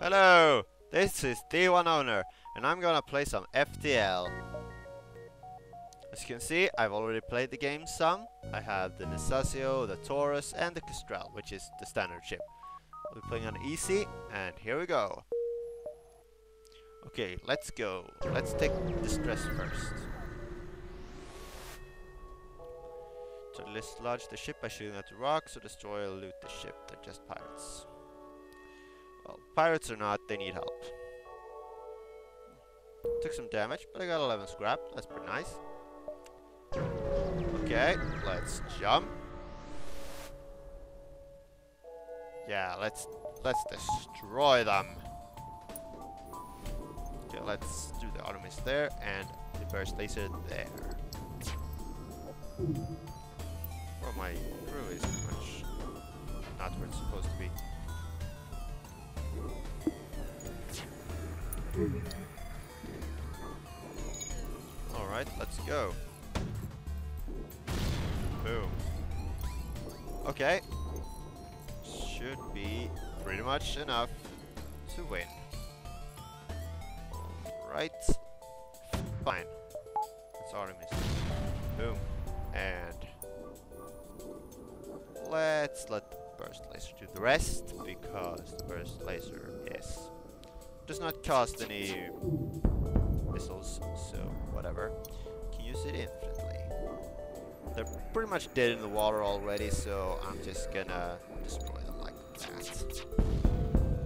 Hello, this is TheOneOwner, and I'm gonna play some FTL. As you can see, I've already played the game some. I have the Nesasio, the Torus, and the Kestrel, which is the standard ship. I'll be playing on easy, and here we go. Okay, let's go. Let's take distress first. To dislodge the ship by shooting at the rocks or destroy or loot the ship. They're just pirates. Well, pirates or not, they need help. Took some damage, but I got 11 scrap. That's pretty nice. Okay, let's jump. Yeah, let's let's destroy them. Okay, let's do the Artemis there and the burst laser there. Well, my crew is much not where it's supposed to be. Hmm. Alright, let's go. Boom. Okay. Should be pretty much enough to win. Right. Fine. It's Artemis. Boom. And let's let burst laser to the rest because the burst laser is does not cost any missiles, so whatever. Can use it infinitely. They're pretty much dead in the water already, so I'm just gonna destroy them like that.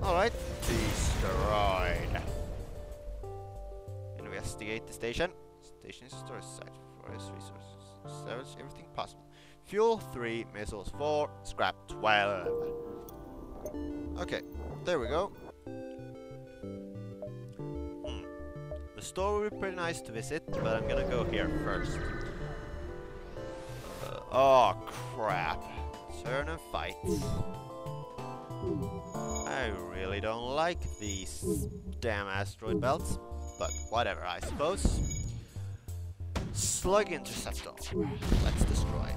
Alright, destroyed. Investigate the station. Station is a storage site for its resources. Salvage everything possible. Fuel 3, missiles 4, scrap 12. Okay, there we go. Hmm. The store would be pretty nice to visit, but I'm gonna go here first. Uh, oh crap. Turn and fight. I really don't like these damn asteroid belts, but whatever, I suppose. Slug Interceptor. Let's destroy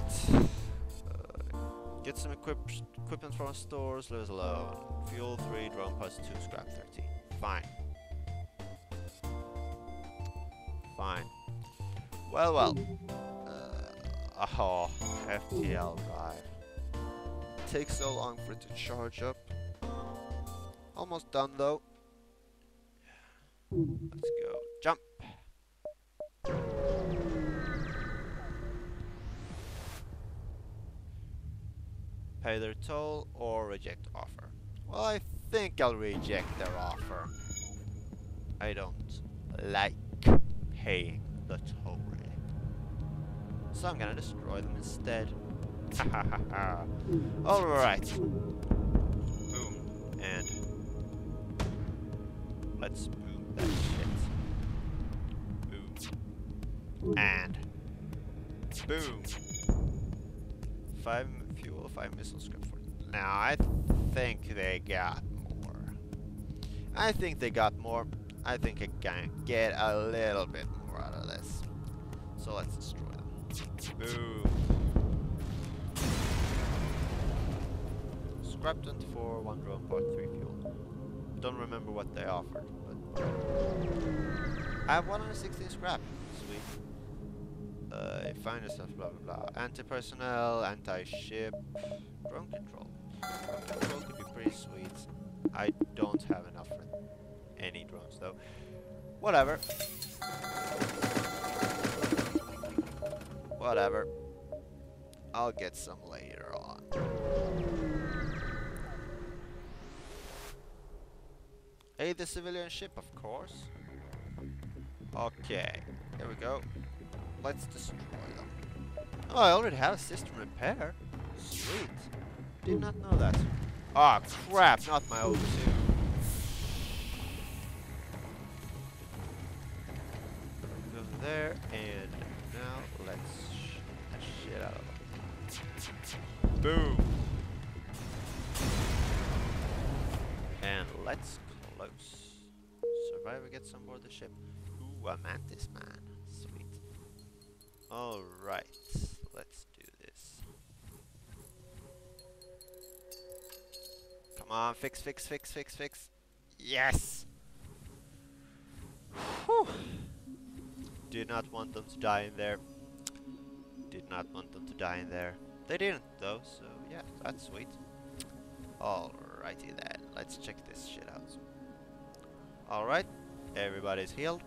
get some equip equipment from stores, leave us alone. Fuel 3, drone plus 2, scrap 13. Fine. Fine. Well, well. Uh, oh, FTL drive. Takes so long for it to charge up. Almost done though. Let's go. Pay their toll or reject offer. Well, I think I'll reject their offer. I don't like paying the toll. So I'm gonna destroy them instead. Ha ha ha. Alright. Boom. And let's boom that shit. Boom. And boom. Five fuel, five missile script for Now I think they got more. I think they got more. I think I can get a little bit more out of this. So let's destroy them. Boom. Scrap 24, one drone, part 3 fuel. Don't remember what they offered, but... I have 116 scrap. Find stuff, blah blah blah. Anti-personnel, anti-ship, drone control. Drone control could be pretty sweet. I don't have enough for any drones though. Whatever. Whatever. I'll get some later on. Aid the civilian ship, of course. Okay, here we go. Let's destroy them. Oh, I already have a system repair. Sweet. Did not know that. Ah, oh, crap, not my O2. Go there, and now let's shoot the shit out of them. Boom. And let's close. Survivor gets on board the ship. Ooh, a mantis man. Alright, let's do this. Come on, fix, fix, fix, fix, fix. Yes! Whew. Did not want them to die in there. Did not want them to die in there. They didn't though, so yeah, that's sweet. Alrighty then, let's check this shit out. Alright, everybody's healed.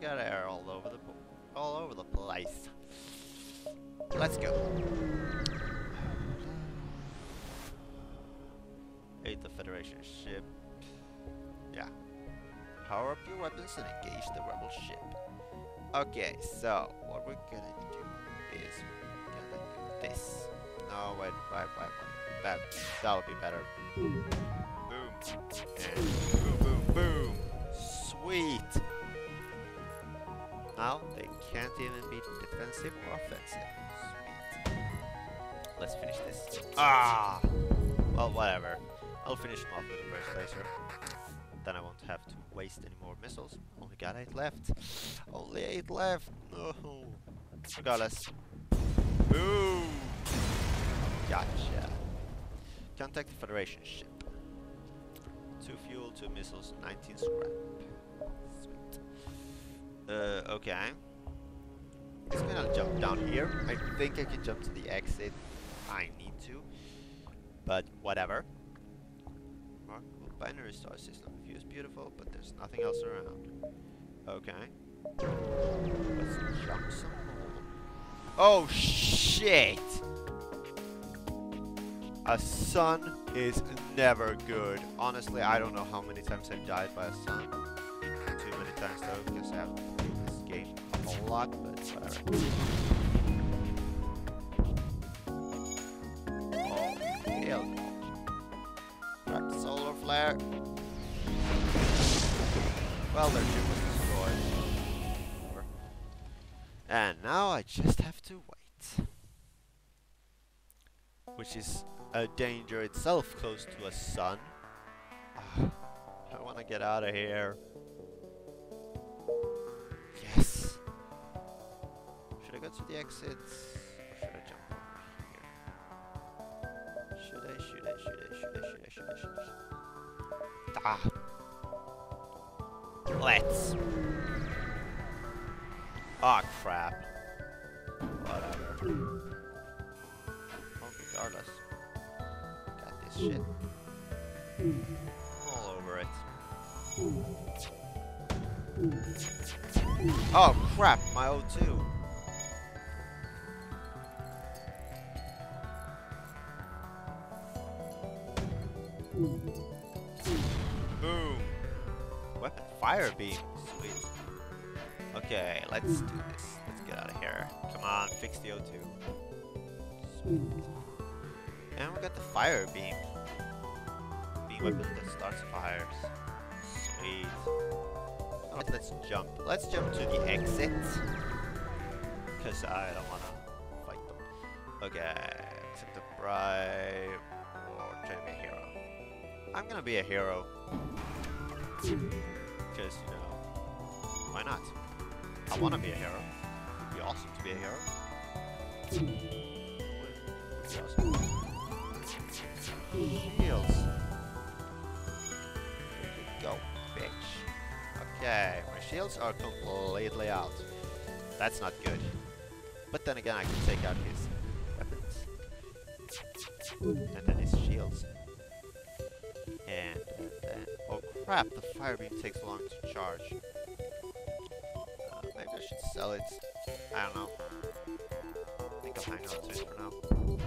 Got air all over the all over the place. Let's go. Aid the Federation ship. Yeah. Power up your weapons and engage the rebel ship. Okay, so what we're gonna do is we're gonna do this. No, wait, wait, wait, wait. That that'll be better. Boom. And boom, boom, boom. Sweet. Now they can't even be defensive or offensive. Sweet. Let's finish this. Ah! Well, whatever. I'll finish them off with a burst laser. Then I won't have to waste any more missiles. Only got 8 left. Only 8 left. No. Regardless. Boom! Gotcha. Contact the Federation ship. 2 fuel, 2 missiles, 19 scrap. Uh, okay. I'm gonna jump down here. I think I can jump to the exit. I need to. But whatever. Remarkable binary star system. View is beautiful, but there's nothing else around. Okay. Let's jump some more. Oh shit! A sun is never good. Honestly, I don't know how many times I've died by a sun. Too many times though, because I have a lot, but whatever. Oh, hell no. Solar flare. Well, their ship was destroyed. And now I just have to wait. Which is a danger itself close to a sun. Ah, I want to get out of here. I go to the exits? Should I jump over here? Should I, should I, should I, should I, should I, should I, should I? Ah. Let's. Oh crap. Whatever. Well, regardless. Got this shit. All over it. Oh crap, my O2. Boom. Weapon fire beam. Sweet. Okay, let's do this. Let's get out of here. Come on, fix the O2. Sweet. And we got the fire beam. Beam weapon that starts fires. Sweet. Alright, let's jump. Let's jump to the exit. Because I don't want to fight them. Okay, accept the bribe or try to be a hero. I'm gonna be a hero. Because, you know, why not? I want to be a hero. It'd be awesome to be a hero. Awesome. Shields. Go, bitch. Okay, my shields are completely out. That's not good. But then again, I can take out his weapons. And then his shields. And then... Oh crap, the fire beam takes long to charge. Uh, maybe I should sell it. I don't know. I think I'll hang on to it for now. Boom.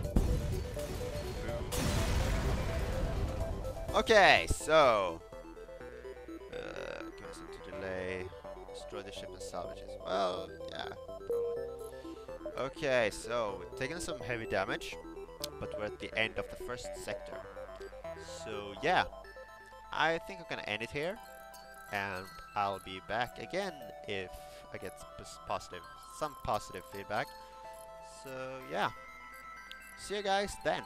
Okay, so... Uh, give us into delay. Destroy the ship and salvage it. Well, yeah. Okay, so taking some heavy damage, but we're at the end of the first sector. So yeah, I think I'm gonna end it here, and I'll be back again if I get positive, some positive feedback. So yeah, see you guys then.